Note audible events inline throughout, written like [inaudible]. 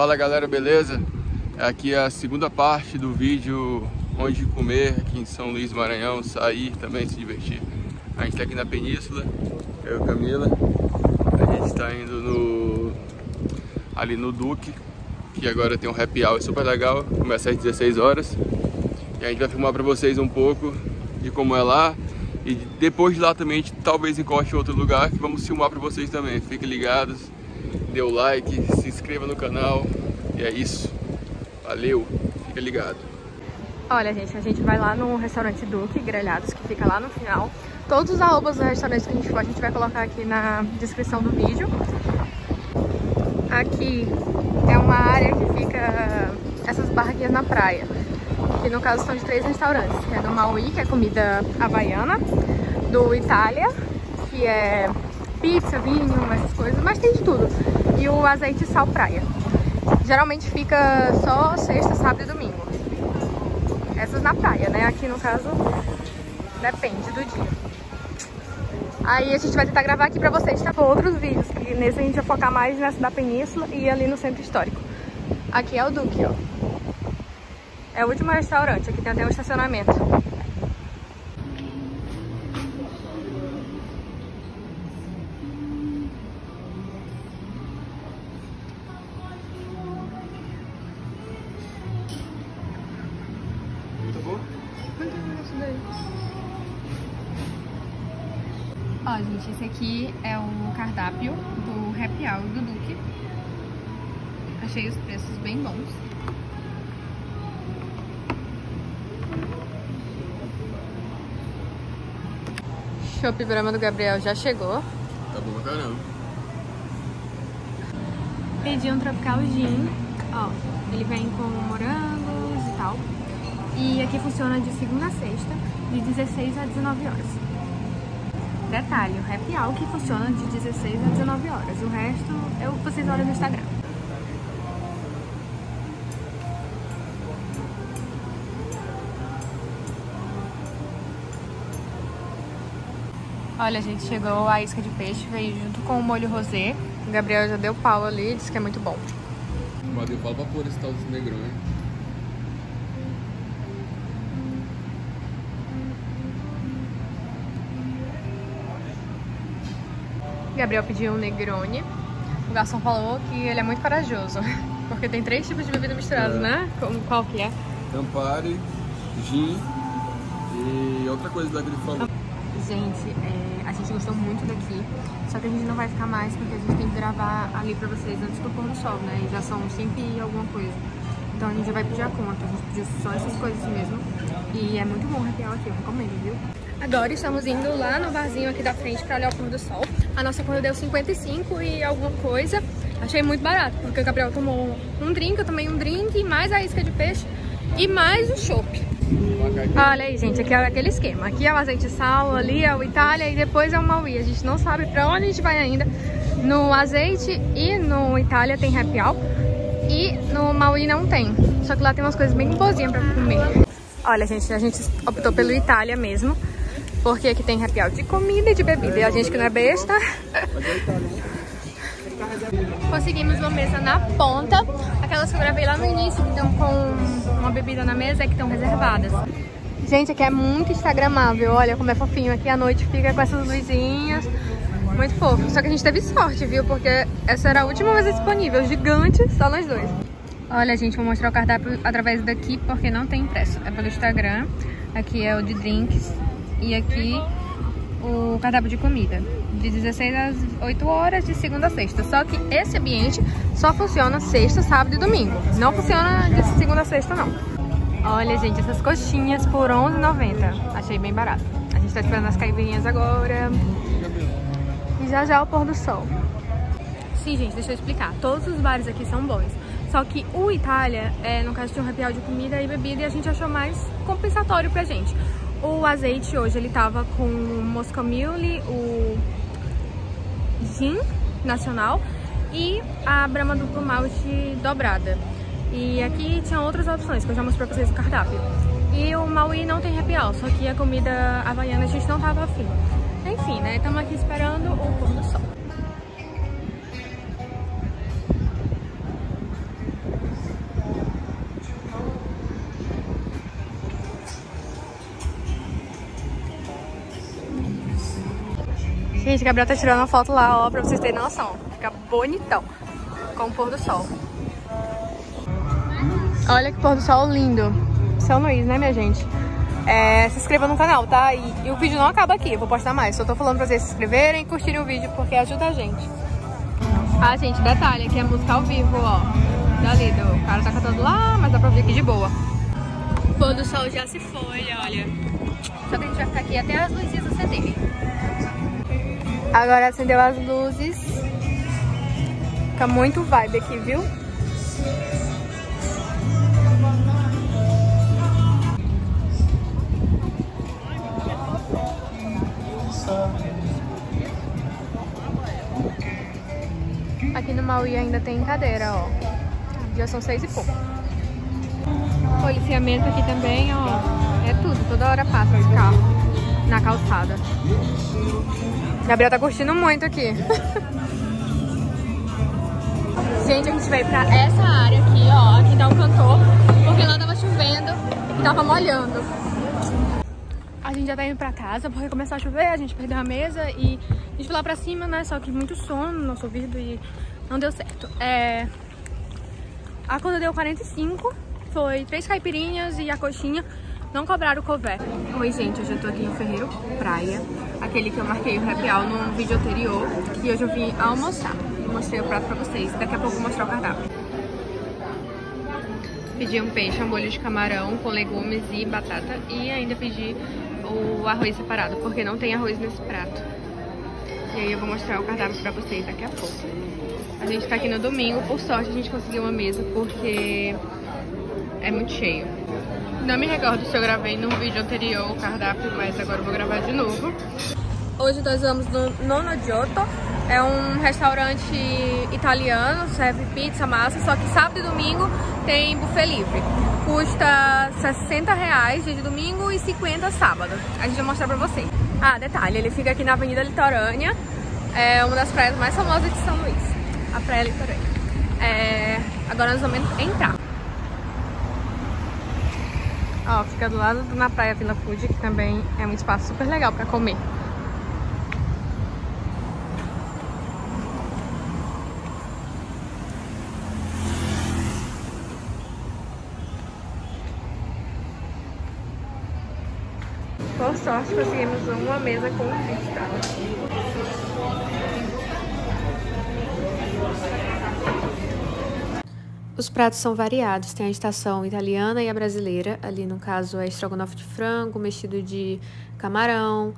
Fala galera, beleza? Aqui é a segunda parte do vídeo onde comer aqui em São Luís Maranhão, sair também, se divertir. A gente tá aqui na Península, eu e Camila. A gente está indo no ali no Duque, que agora tem um happy hour super legal, começa às 16 horas. E a gente vai filmar para vocês um pouco de como é lá. E depois de lá também a gente talvez encoste outro lugar que vamos filmar para vocês também. Fiquem ligados, dê o like, se inscreva no canal. E é isso. Valeu, fica ligado. Olha, gente, a gente vai lá no restaurante Duque Grelhados, que fica lá no final. Todos os arrobas do restaurante que a gente for, a gente vai colocar aqui na descrição do vídeo. Aqui é uma área que fica essas barraquinhas na praia que no caso são de três restaurantes. É do Maui, que é comida havaiana, do Itália, que é pizza, vinho, essas coisas, mas tem de tudo. E o azeite sal praia. Geralmente fica só sexta, sábado e domingo. Essas na praia, né? Aqui no caso depende do dia. Aí a gente vai tentar gravar aqui pra vocês, tá? Outros vídeos, que nesse a gente vai focar mais nessa da península e ali no centro histórico. Aqui é o Duque, ó. É o último restaurante, aqui tem até um estacionamento. Ó, gente, esse aqui é o cardápio do Happy Hour do Duque. Achei os preços bem bons. Chopp Brahma do Gabriel já chegou. Tá bom pra caramba. Pedi um tropical gin. Ó, ele vem com morangos e tal. E aqui funciona de segunda a sexta, de 16 a 19 horas. Detalhe, o Happy Hour que funciona de 16 a 19 horas. O resto eu, vocês olham no Instagram. Olha, gente, chegou a isca de peixe, veio junto com o molho rosé. O Gabriel já deu pau ali, disse que é muito bom. Mas eu falo pra pôr esse tal dos negrões. Gabriel pediu um Negroni. O garçom falou que ele é muito corajoso, [laughs] porque tem três tipos de bebida misturadas, É. né? Como, qual que é? Campari, gin e outra coisa lá que ele falou. Gente, é, a gente gostou muito daqui, só que a gente não vai ficar mais porque a gente tem que gravar ali pra vocês antes do pôr do sol, né? E já são 5 e alguma coisa. Então a gente já vai pedir a conta, a gente pediu só essas coisas mesmo. E é muito bom o happy hour aqui, eu recomendo, viu? Agora estamos indo lá no barzinho aqui da frente pra olhar o pôr do sol. A nossa conta deu 55 e alguma coisa. Achei muito barato, porque o Gabriel tomou um drink, eu tomei um drink, mais a isca de peixe e mais o chopp. Olha aí, gente, aqui é aquele esquema. Aqui é o azeite sal, ali é o Itália e depois é o Maui. A gente não sabe pra onde a gente vai ainda. No azeite e no Itália tem happy hour e no Maui não tem. Só que lá tem umas coisas bem boazinhas pra comer. Olha, gente, a gente optou pelo Itália mesmo. Porque aqui tem happy hour de comida e de bebida. E a gente que não é besta. Conseguimos uma mesa na ponta. Aquelas que eu gravei lá no início, que estão com uma bebida na mesa, é que estão reservadas. Gente, aqui é muito instagramável. Olha como é fofinho. Aqui à noite fica com essas luzinhas. Muito fofo. Só que a gente teve sorte, viu? Porque essa era a última mesa disponível. Gigante, só nós dois. Olha, gente, vou mostrar o cardápio através daqui, porque não tem impresso. É pelo Instagram. Aqui é o de drinks. E aqui o cardápio de comida. De 16 às 8 horas, de segunda a sexta. Só que esse ambiente só funciona sexta, sábado e domingo. Não funciona de segunda a sexta, não. Olha, gente, essas coxinhas por R$11,90. Achei bem barato. A gente tá esperando as caipirinhas agora. E já já o pôr do sol. Sim, gente, deixa eu explicar. Todos os bares aqui são bons. Só que o Itália, é, no caso, tinha um happy de comida e bebida e a gente achou mais compensatório pra gente. O azeite hoje, ele tava com o Moscow Mule, o gin nacional e a Brahma duplo malte dobrada. E aqui tinha outras opções que eu já mostrei pra vocês no cardápio. E o Maui não tem happy hour, só que a comida havaiana a gente não tava afim. Enfim, né? Estamos aqui esperando o pôr do sol. Gente, Gabriel tá tirando uma foto lá, ó, pra vocês terem noção. Fica bonitão. Com o pôr do sol. Olha que pôr do sol lindo. São Luís, né, minha gente? É, se inscreva no canal, tá? E, e, o vídeo não acaba aqui, eu vou postar mais. Só tô falando pra vocês se inscreverem e curtirem o vídeo, porque ajuda a gente. Ah, gente, detalhe, aqui é música ao vivo, ó. Dali, o cara tá cantando lá, mas dá pra ver aqui de boa. O pôr do sol já se foi, olha. Só que a gente vai ficar aqui até as luzinhas acenderem. Agora acendeu as luzes. Fica muito vibe aqui, viu? Aqui no Maui ainda tem cadeira, ó. Já são seis e pouco. Policiamento aqui também, ó. É tudo, toda hora passa de carro na calçada. Gabriel tá curtindo muito aqui. [laughs] Gente, a gente veio pra essa área aqui, ó. Aqui tá o cantor, porque lá tava chovendo e tava molhando. A gente já tá indo pra casa porque começou a chover, a gente perdeu a mesa e a gente foi lá pra cima, né? Só que muito sono no nosso ouvido e não deu certo. É... A conta deu 45, foi três caipirinhas e a coxinha. Não cobraram o cover. Oi, gente, hoje eu tô aqui no Ferreiro Praia. Aquele que eu marquei o happy hour no vídeo anterior. E hoje eu vim almoçar. Eu mostrei o prato pra vocês. Daqui a pouco eu vou mostrar o cardápio. Pedi um peixe, um molho de camarão com legumes e batata. E ainda pedi o arroz separado, porque não tem arroz nesse prato. E aí eu vou mostrar o cardápio pra vocês daqui a pouco. A gente tá aqui no domingo, por sorte a gente conseguiu uma mesa, porque é muito cheio. Não me recordo se eu gravei no vídeo anterior o cardápio, mas agora eu vou gravar de novo. Hoje nós vamos no Nono Giotto. É um restaurante italiano, serve pizza, massa, só que sábado e domingo tem buffet livre. Custa 60 reais dia de domingo e 50 sábado. A gente vai mostrar pra vocês. Ah, detalhe, ele fica aqui na Avenida Litorânea. É uma das praias mais famosas de São Luís. A Praia Litorânea. É... Agora nós vamos entrar. Ó, fica do lado na Praia Vila Food, que também é um espaço super legal pra comer. Por sorte, conseguimos uma mesa com vista. Os pratos são variados, tem a estação italiana e a brasileira. Ali, no caso, é estrogonofe de frango, mexido de camarão,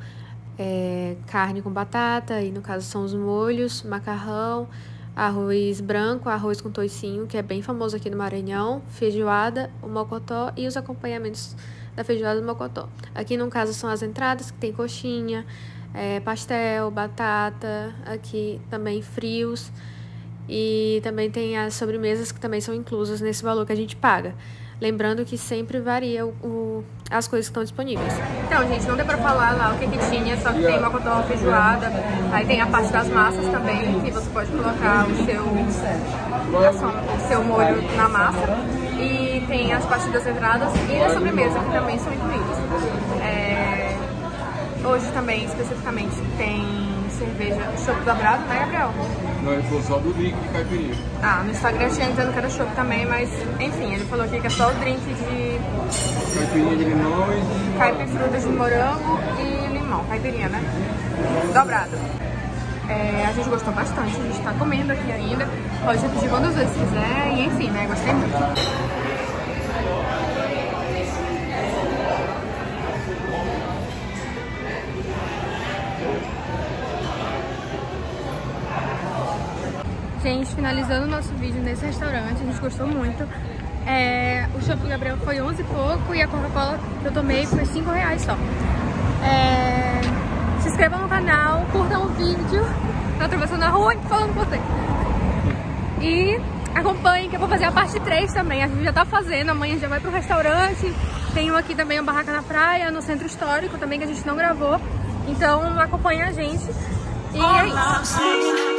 é, carne com batata, e no caso são os molhos, macarrão, arroz branco, arroz com toicinho, que é bem famoso aqui no Maranhão, feijoada, o mocotó e os acompanhamentos da feijoada do mocotó. Aqui no caso são as entradas, que tem coxinha, é, pastel, batata, aqui também frios. E também tem as sobremesas que também são inclusas nesse valor que a gente paga. Lembrando que sempre varia o, o as coisas que estão disponíveis. Então, gente, não deu pra falar lá o que, que tinha, só que tem mocotó, feijoada, aí tem a parte das massas também, que você pode colocar o seu, o seu molho na massa. E tem as partes das entradas e a sobremesa, que também são incluídas. É, hoje também, especificamente, tem cerveja chopp dobrado, né, Gabriel? Não, ele falou só do drink de caipirinha. Ah, no Instagram tinha dizendo que era chopp também, mas enfim, ele falou aqui que é só o drink de... Caipirinha de limão e de... Caipifrutas de morango e limão, caipirinha, né? Dobrado. É, a gente gostou bastante, a gente tá comendo aqui ainda. Pode repetir quantas vezes quiser e enfim, né? Gostei muito. Gente, finalizando o nosso vídeo nesse restaurante, a gente gostou muito. É, o shopping Gabriel foi 11 e pouco e a Coca-Cola que eu tomei foi 5 reais só. É, se inscrevam no canal, curtam o vídeo. Tô atravessando a rua falando com você. E acompanhem que eu vou fazer a parte 3 também. A gente já tá fazendo, amanhã já vai pro restaurante. Tem um aqui também, uma barraca na praia, no centro histórico também, que a gente não gravou. Então acompanha a gente. E é isso.